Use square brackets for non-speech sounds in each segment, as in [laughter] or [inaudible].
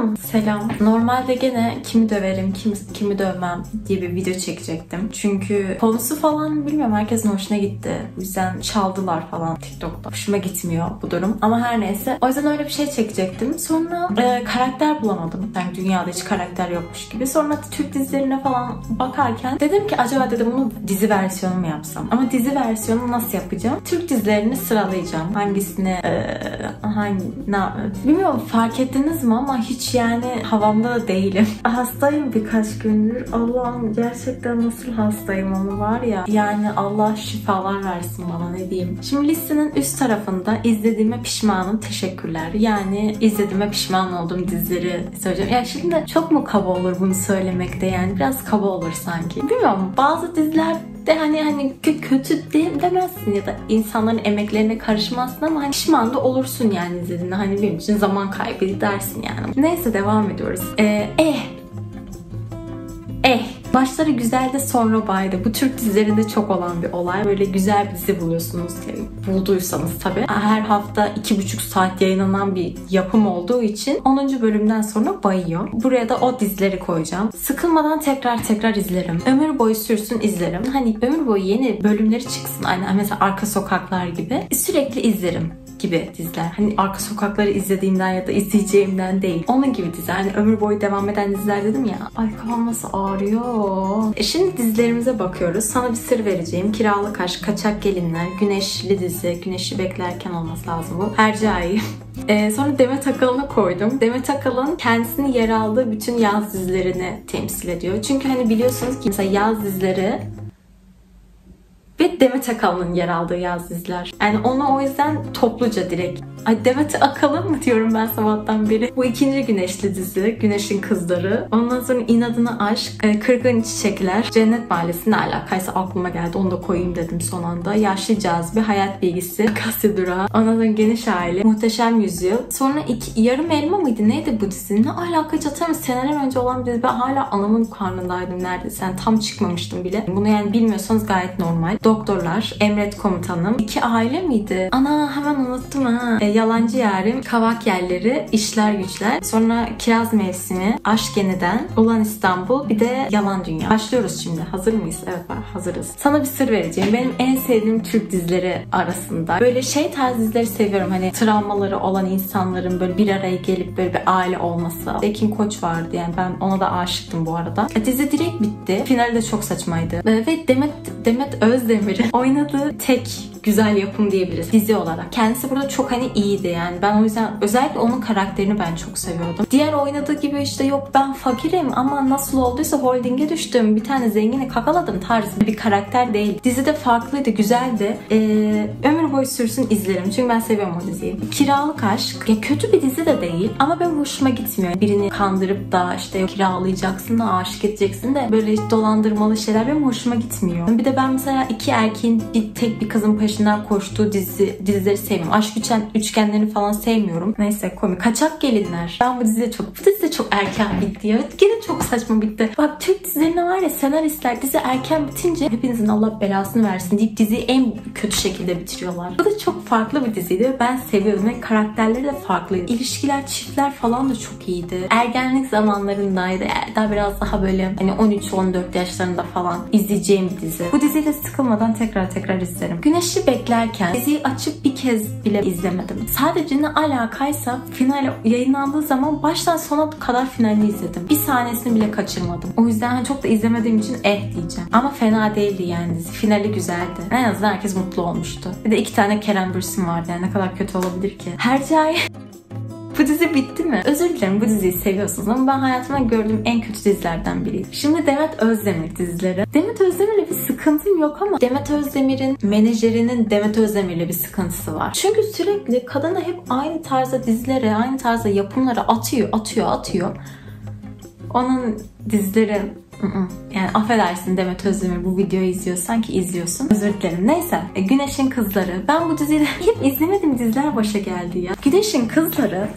Selam. Selam. Normalde gene kimi döverim, kim, kimi dövmem diye bir video çekecektim. Çünkü konusu falan bilmiyorum herkesin hoşuna gitti. O yüzden çaldılar falan TikTok'ta. Hoşuma gitmiyor bu durum. Ama her neyse. O yüzden öyle bir şey çekecektim. Sonra e, karakter bulamadım. Yani dünyada hiç karakter yokmuş gibi. Sonra Türk dizilerine falan bakarken dedim ki acaba dedim bunu dizi versiyonu mu yapsam? Ama dizi versiyonu nasıl yapacağım? Türk dizilerini sıralayacağım. Hangisini e, hangi na, bilmiyorum fark ettiniz mi ama hiç yani havamda da değilim. [laughs] Hastayım birkaç gündür. Allah'ım gerçekten nasıl hastayım onu var ya. Yani Allah şifalar versin bana ne diyeyim. Şimdi listenin üst tarafında izlediğime pişmanım teşekkürler. Yani izlediğime pişman olduğum dizileri söyleyeceğim. Ya şimdi çok mu kaba olur bunu söylemekte yani biraz kaba olur sanki. Bilmiyorum bazı diziler de hani hani kötü de demezsin ya da insanların emeklerine karışmazsın ama hani pişman da olursun yani izlediğinde. Hani benim için zaman kaybı dersin yani. Neyse devam ediyoruz. Ee, eh. Eh. Başları güzel de sonra baydı. Bu Türk dizilerinde çok olan bir olay. Böyle güzel bir dizi buluyorsunuz. Bulduysanız tabii. Her hafta iki buçuk saat yayınlanan bir yapım olduğu için 10. bölümden sonra bayıyor. Buraya da o dizileri koyacağım. Sıkılmadan tekrar tekrar izlerim. Ömür boyu sürsün izlerim. Hani ömür boyu yeni bölümleri çıksın. Hani mesela Arka Sokaklar gibi. Sürekli izlerim gibi diziler. Hani arka sokakları izlediğimden ya da izleyeceğimden değil. Onun gibi diziler. Hani ömür boyu devam eden diziler dedim ya. Ay kafam nasıl ağrıyor. E şimdi dizilerimize bakıyoruz. Sana bir sır vereceğim. Kiralık Aşk, Kaçak Gelinler, Güneşli dizi. Güneşi beklerken olması lazım bu. Hercai. Ee, [laughs] sonra Demet Akalın'ı koydum. Demet Akalın kendisini yer aldığı bütün yaz dizilerini temsil ediyor. Çünkü hani biliyorsunuz ki mesela yaz dizileri ve Demet Akalın'ın yer aldığı yaz diziler. Yani onu o yüzden topluca direkt Ay Demet Akalın mı diyorum ben sabahtan beri. Bu ikinci Güneşli dizi. Güneş'in Kızları. Ondan sonra İnadına Aşk, e, Kırgın Çiçekler, Cennet Mahallesi ne alakaysa aklıma geldi. Onu da koyayım dedim son anda. Yaşlı Cazibe, Hayat Bilgisi, Akasya Durağı, Ondan sonra Geniş Aile, Muhteşem Yüzyıl. Sonra iki, Yarım Elma mıydı? Neydi bu dizi? Ne alaka çatarım seneler önce olan bir dizi. Ben hala anamın karnındaydım neredeyse. Yani tam çıkmamıştım bile. Bunu yani bilmiyorsanız gayet normal. Doktorlar, Emret Komutanım, İki Aile miydi? Ana hemen unuttum ha. E, Yalancı Yarim, Kavak Yerleri, İşler Güçler, sonra Kiraz Mevsimi, Aşk Yeniden, Ulan İstanbul, bir de Yalan Dünya. Başlıyoruz şimdi. Hazır mıyız? Evet hazırız. Sana bir sır vereceğim. Benim en sevdiğim Türk dizileri arasında. Böyle şey tarz dizileri seviyorum. Hani travmaları olan insanların böyle bir araya gelip böyle bir aile olması. Ekin Koç vardı yani ben ona da aşıktım bu arada. E, dizi direkt bitti. Finali de çok saçmaydı. E, ve Demet Demet Özdemir'in [laughs] oynadığı tek güzel yapım diyebiliriz dizi olarak. Kendisi burada çok hani iyiydi yani. Ben o yüzden özellikle onun karakterini ben çok seviyordum. Diğer oynadığı gibi işte yok ben fakirim ama nasıl olduysa holdinge düştüm. Bir tane zengini kakaladım tarzı bir karakter değil. Dizide farklıydı, güzeldi. Ee, ömür boyu sürsün izlerim. Çünkü ben seviyorum o diziyi. Kiralık Aşk. Ya kötü bir dizi de değil ama benim hoşuma gitmiyor. Birini kandırıp da işte kiralayacaksın da aşık edeceksin de böyle dolandırmalı şeyler benim hoşuma gitmiyor. Bir de ben mesela iki erkeğin bir tek bir kızın peşinden koştuğu dizi, dizileri sevmiyorum. Aşk üçgen, üçgenlerini falan sevmiyorum. Neyse komik. Kaçak Gelinler. Ben bu diziye çok, bu dizi çok erken bitti ya. Gene çok saçma bitti. Bak Türk dizilerinde var ya senaristler dizi erken bitince hepinizin Allah belasını versin deyip diziyi en kötü şekilde bitiriyorlar. Bu da çok farklı bir diziydi. Ben seviyordum ve karakterleri de farklıydı. İlişkiler, çiftler falan da çok iyiydi. Ergenlik zamanlarındaydı. Daha biraz daha böyle hani 13-14 yaşlarında falan izleyeceğim bir dizi. Bu diziyi de sıkılmadan tekrar tekrar izlerim. Güneşi beklerken diziyi açıp bir kez bile izlemedim. Sadece ne alakaysa final yayınlandığı zaman baştan sona kadar finalini izledim. Bir sahnesini bile kaçırmadım. O yüzden hani çok da izlemediğim için eh diyeceğim. Ama fena değildi yani dizi. Finali güzeldi. En azından herkes mutlu olmuştu. Bir de iki tane Kerem Bürsin vardı yani ne kadar kötü olabilir ki. Hercai bu dizi bitti mi? Özür dilerim bu diziyi seviyorsunuz ama ben hayatımda gördüğüm en kötü dizilerden biriydi. Şimdi Demet Özdemir dizileri. Demet Özdemir'le bir sıkıntım yok ama Demet Özdemir'in menajerinin Demet Özdemir'le bir sıkıntısı var. Çünkü sürekli kadına hep aynı tarzda dizilere, aynı tarzda yapımlara atıyor, atıyor, atıyor. Onun dizileri yani affedersin Demet Özdemir bu videoyu izliyorsan ki izliyorsun. Özür dilerim. Neyse. E, Güneş'in Kızları. Ben bu diziyi [laughs] hep izlemedim diziler başa geldi ya. Güneş'in Kızları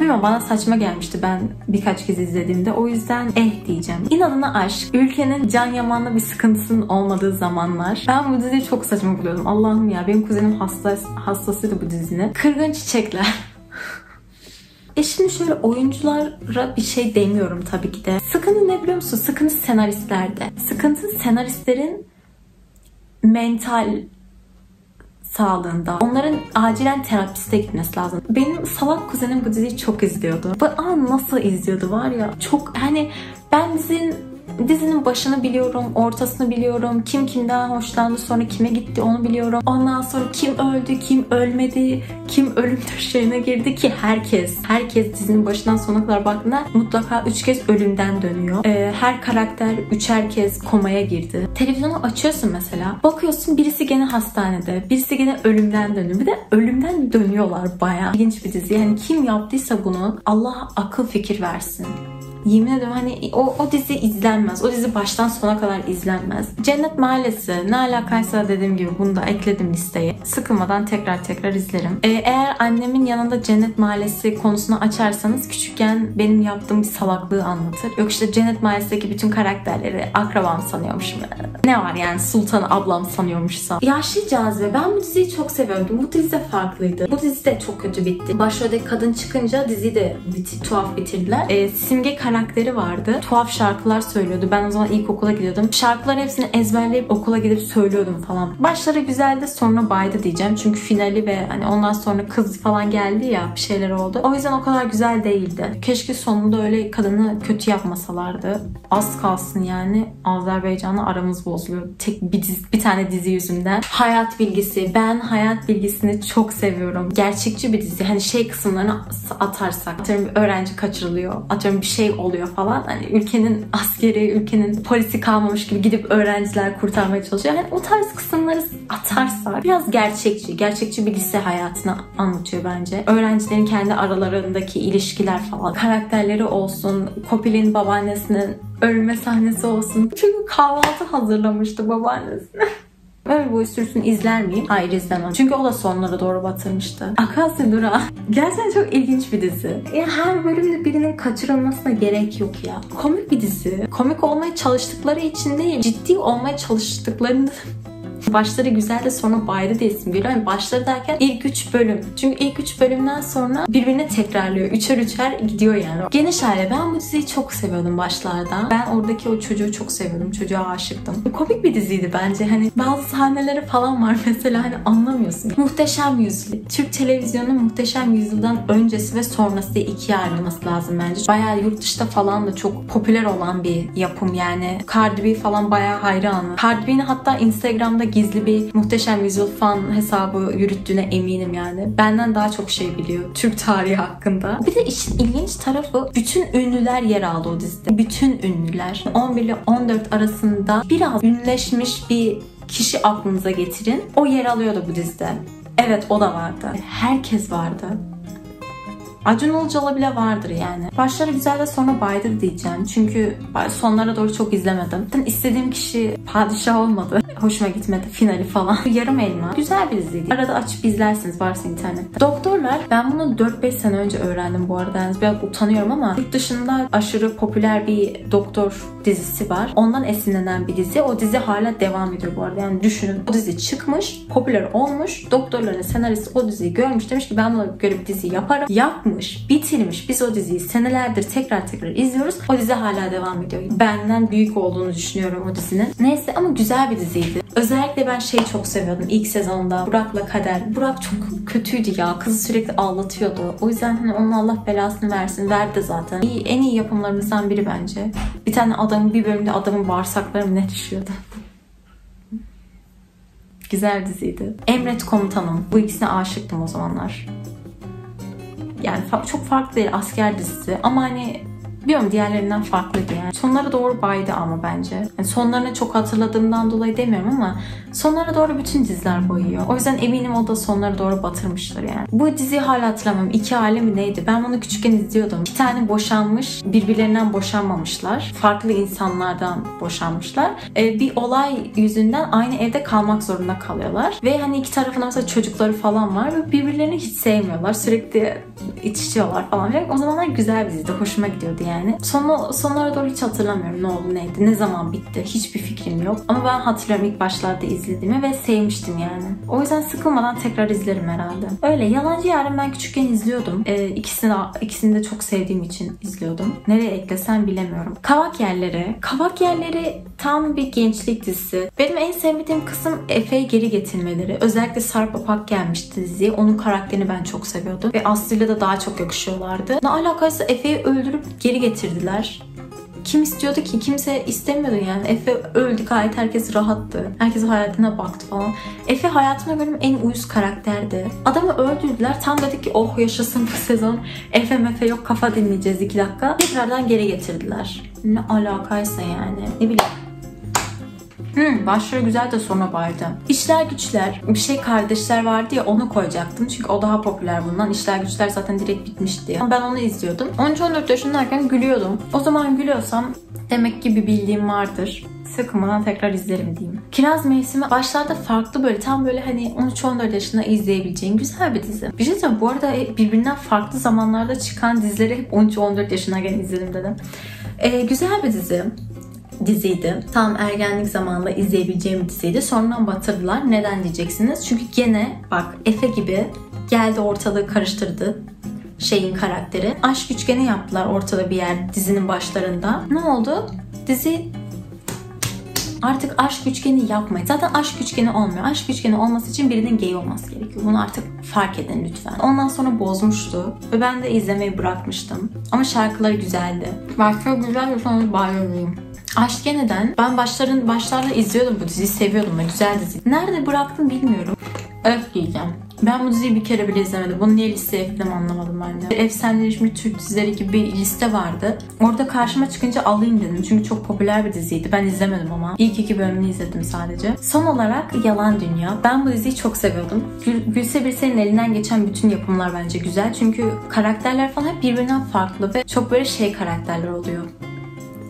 Bilmiyorum bana saçma gelmişti ben birkaç kez izlediğimde. O yüzden eh diyeceğim. İnadına aşk. Ülkenin Can Yaman'la bir sıkıntısının olmadığı zamanlar. Ben bu diziyi çok saçma buluyordum. Allah'ım ya benim kuzenim hasta, hastasıydı bu dizinin. Kırgın Çiçekler. [laughs] E şimdi şöyle oyunculara bir şey demiyorum tabii ki de. Sıkıntı ne biliyor musun? Sıkıntı senaristlerde. Sıkıntı senaristlerin mental sağlığında. Onların acilen terapiste gitmesi lazım. Benim salak kuzenim bu diziyi çok izliyordu. Bu an nasıl izliyordu var ya çok hani ben dizinin dizinin başını biliyorum, ortasını biliyorum, kim kimden hoşlandı, sonra kime gitti onu biliyorum. Ondan sonra kim öldü, kim ölmedi, kim ölüm döşeğine [laughs] girdi ki herkes, herkes dizinin başından sona kadar baktığında mutlaka üç kez ölümden dönüyor. Ee, her karakter üçer kez komaya girdi. Televizyonu açıyorsun mesela, bakıyorsun birisi gene hastanede, birisi gene ölümden dönüyor. Bir de ölümden dönüyorlar bayağı. İlginç bir dizi. Yani kim yaptıysa bunu Allah akıl fikir versin. Yemin ediyorum hani o, o dizi izlenmez. O dizi baştan sona kadar izlenmez. Cennet Mahallesi ne alakaysa dediğim gibi bunu da ekledim listeye. Sıkılmadan tekrar tekrar izlerim. Ee, eğer annemin yanında Cennet Mahallesi konusunu açarsanız küçükken benim yaptığım bir salaklığı anlatır. Yok işte Cennet Mahallesi'ndeki bütün karakterleri akrabam sanıyormuşum. Ne var yani Sultan'ı ablam sanıyormuşsam. Yaşlı cazibe. Ben bu diziyi çok seviyordum. Bu dizi de farklıydı. Bu dizi de çok kötü bitti. Başroldeki kadın çıkınca diziyi de biti, tuhaf bitirdiler. Ee, Simge karakteri vardı. Tuhaf şarkılar söylüyordu. Ben o zaman ilkokula gidiyordum. Şarkılar hepsini ezberleyip okula gidip söylüyordum falan. Başları güzeldi sonra baydı diyeceğim. Çünkü finali ve hani ondan sonra kız falan geldi ya bir şeyler oldu. O yüzden o kadar güzel değildi. Keşke sonunda öyle kadını kötü yapmasalardı. Az kalsın yani Azerbaycan'la aramız bozuluyor. Tek bir, dizi, bir tane dizi yüzünden. Hayat bilgisi. Ben hayat bilgisini çok seviyorum. Gerçekçi bir dizi. Hani şey kısımlarını atarsak. Atıyorum öğrenci kaçırılıyor. Atıyorum bir şey oluyor falan. Hani ülkenin askeri, ülkenin polisi kalmamış gibi gidip öğrenciler kurtarmaya çalışıyor. Yani o tarz kısımları atarsak biraz gerçekçi, gerçekçi bir lise hayatını anlatıyor bence. Öğrencilerin kendi aralarındaki ilişkiler falan, karakterleri olsun, Kopil'in babaannesinin ölme sahnesi olsun. Çünkü kahvaltı hazırlamıştı babaannesine. [laughs] Ömür boyu sürsün izler miyim? Hayır izlemem. Çünkü o da sonlara doğru batırmıştı. Akasya Dura. [laughs] Gerçekten çok ilginç bir dizi. Ya her bölümde birinin kaçırılmasına gerek yok ya. Komik bir dizi. Komik olmaya çalıştıkları için değil, ciddi olmaya çalıştıklarında [laughs] Başları güzel de sonra baydı diye isim geliyor. Yani başları derken ilk 3 bölüm. Çünkü ilk 3 bölümden sonra birbirine tekrarlıyor. Üçer üçer gidiyor yani. Geniş aile. Ben bu diziyi çok seviyordum başlarda. Ben oradaki o çocuğu çok seviyordum. Çocuğa aşıktım. Komik bir diziydi bence. Hani bazı sahneleri falan var [laughs] mesela hani anlamıyorsun. Muhteşem Yüzyıl. Türk televizyonunun Muhteşem Yüzyıl'dan öncesi ve sonrası diye ikiye ayrılması lazım bence. Bayağı yurt dışında falan da çok popüler olan bir yapım yani. Cardi B falan bayağı hayranı. Cardi B'ni hatta Instagram'da gizli bir muhteşem yüzyıl fan hesabı yürüttüğüne eminim yani. Benden daha çok şey biliyor Türk tarihi hakkında. Bir de işin ilginç tarafı bütün ünlüler yer aldı o dizide. Bütün ünlüler. 11 ile 14 arasında biraz ünleşmiş bir kişi aklınıza getirin. O yer alıyordu bu dizide. Evet o da vardı. Herkes vardı. Acun Ilıcalı bile vardır yani. Başları güzel de sonra baydır diyeceğim. Çünkü sonlara doğru çok izlemedim. Zaten istediğim kişi padişah olmadı. [laughs] Hoşuma gitmedi finali falan. [laughs] Yarım elma. Güzel bir diziydi. Arada açıp izlersiniz varsa internette. Doktorlar ben bunu 4-5 sene önce öğrendim bu arada. Yani biraz utanıyorum ama yurt dışında aşırı popüler bir doktor dizisi var. Ondan esinlenen bir dizi. O dizi hala devam ediyor bu arada. Yani düşünün. O dizi çıkmış, popüler olmuş. Doktorların senaristi o diziyi görmüş. Demiş ki ben buna göre bir dizi yaparım. Yapmış, bitirmiş. Biz o diziyi senelerdir tekrar tekrar izliyoruz. O dizi hala devam ediyor. Benden büyük olduğunu düşünüyorum o dizinin. Neyse ama güzel bir diziydi. Özellikle ben şeyi çok seviyordum ilk sezonda. Burak'la Kader. Burak çok kötüydü ya. Kızı sürekli ağlatıyordu. O yüzden hani onun Allah belasını versin. Verdi zaten. İyi, en iyi yapımlarımızdan biri bence. Bir tane adamın bir bölümde adamın bağırsakları ne düşüyordu. Güzel diziydi. Emret Komutanım. Bu ikisine aşıktım o zamanlar. Yani çok farklı değil asker dizisi. Ama hani Bilmiyorum diğerlerinden farklıydı yani. Sonlara doğru baydı ama bence. Yani sonlarını çok hatırladığımdan dolayı demiyorum ama sonlara doğru bütün diziler boyuyor. O yüzden eminim o da sonlara doğru batırmıştır yani. Bu diziyi hala hatırlamam. İki aile mi neydi? Ben bunu küçükken izliyordum. İki tane boşanmış, birbirlerinden boşanmamışlar. Farklı insanlardan boşanmışlar. Ee, bir olay yüzünden aynı evde kalmak zorunda kalıyorlar. Ve hani iki tarafında mesela çocukları falan var ve birbirlerini hiç sevmiyorlar. Sürekli itişiyorlar falan. O zamanlar güzel bir diziydi. Hoşuma gidiyordu yani yani. Sonu, sonlara doğru hiç hatırlamıyorum ne oldu neydi, ne zaman bitti. Hiçbir fikrim yok. Ama ben hatırlıyorum ilk başlarda izlediğimi ve sevmiştim yani. O yüzden sıkılmadan tekrar izlerim herhalde. Öyle Yalancı Yarın ben küçükken izliyordum. Ee, ikisini, ikisini de çok sevdiğim için izliyordum. Nereye eklesem bilemiyorum. Kavak Yerleri. Kavak Yerleri tam bir gençlik dizisi. Benim en sevmediğim kısım Efe'yi geri getirmeleri. Özellikle Sarp Apak gelmişti diziye. Onun karakterini ben çok seviyordum. Ve Aslı'yla da daha çok yakışıyorlardı. Ne alakaysa Efe'yi öldürüp geri getirdiler. Kim istiyordu ki? Kimse istemiyordu yani. Efe öldü gayet herkes rahattı. Herkes hayatına baktı falan. Efe hayatıma göre en uyuz karakterdi. Adamı öldürdüler. Tam dedik ki oh yaşasın bu sezon. Efe mefe yok kafa dinleyeceğiz iki dakika. Tekrardan geri getirdiler. Ne alakaysa yani. Ne bileyim. Hmm, başları güzel de sona baydı. İşler güçler. Bir şey kardeşler vardı ya onu koyacaktım. Çünkü o daha popüler bundan. İşler güçler zaten direkt bitmişti. Ben onu izliyordum. 13-14 yaşındayken gülüyordum. O zaman gülüyorsam demek ki bir bildiğim vardır sıkılmadan tekrar izlerim diyeyim. Kiraz Mevsimi başlarda farklı böyle tam böyle hani 13-14 yaşında izleyebileceğin güzel bir dizi. Bir şey bu arada birbirinden farklı zamanlarda çıkan dizileri hep 13-14 yaşındayken izledim dedim. Ee, güzel bir dizi diziydi. Tam ergenlik zamanında izleyebileceğim bir diziydi. Sonradan batırdılar. Neden diyeceksiniz? Çünkü gene bak Efe gibi geldi ortalığı karıştırdı şeyin karakteri. Aşk üçgeni yaptılar ortada bir yer dizinin başlarında. Ne oldu? Dizi artık aşk üçgeni yapmayın. Zaten aşk üçgeni olmuyor. Aşk üçgeni olması için birinin gay olması gerekiyor. Bunu artık fark edin lütfen. Ondan sonra bozmuştu ve ben de izlemeyi bırakmıştım. Ama şarkıları güzeldi. Başka güzel bir sonuç bayılıyım. Aşk Yeniden. Ben başların başlarla izliyordum bu diziyi. Seviyordum da güzel dizi. Nerede bıraktım bilmiyorum. Öf diyeceğim. Ben bu diziyi bir kere bile izlemedim. Bunu niye listeye ekledim anlamadım ben de. Efsaneleşmiş Türk dizileri gibi bir liste vardı. Orada karşıma çıkınca alayım dedim. Çünkü çok popüler bir diziydi. Ben izlemedim ama. İlk iki bölümünü izledim sadece. Son olarak Yalan Dünya. Ben bu diziyi çok seviyordum. Gül, Gülse Birsel'in elinden geçen bütün yapımlar bence güzel. Çünkü karakterler falan hep birbirinden farklı ve çok böyle şey karakterler oluyor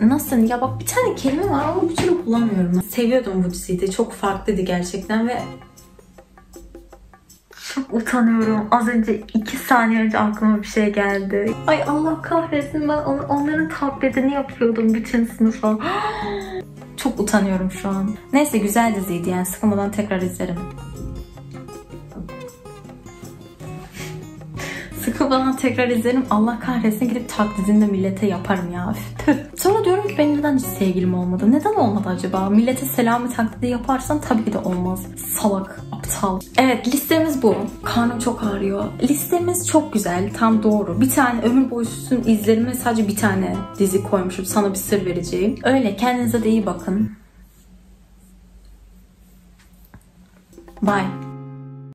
nasıl ya bak bir tane kelime var ama bir türlü bulamıyorum. Seviyordum bu diziyi de. Çok farklıydı gerçekten ve çok utanıyorum. Az önce iki saniye önce aklıma bir şey geldi. Ay Allah kahretsin ben on, onların taklidini yapıyordum bütün sınıfa. [gasps] çok utanıyorum şu an. Neyse güzel diziydi yani sıkılmadan tekrar izlerim. Sıkılmadan tekrar izlerim. Allah kahretsin gidip taklidini de millete yaparım ya. Sonra diyorum ki benim neden hiç sevgilim olmadı? Neden olmadı acaba? Millete selamı taklidi yaparsan tabii ki de olmaz. Salak, aptal. Evet listemiz bu. Karnım çok ağrıyor. Listemiz çok güzel. Tam doğru. Bir tane ömür boyu süsün izlerime sadece bir tane dizi koymuşum. Sana bir sır vereceğim. Öyle kendinize de iyi bakın. Bye.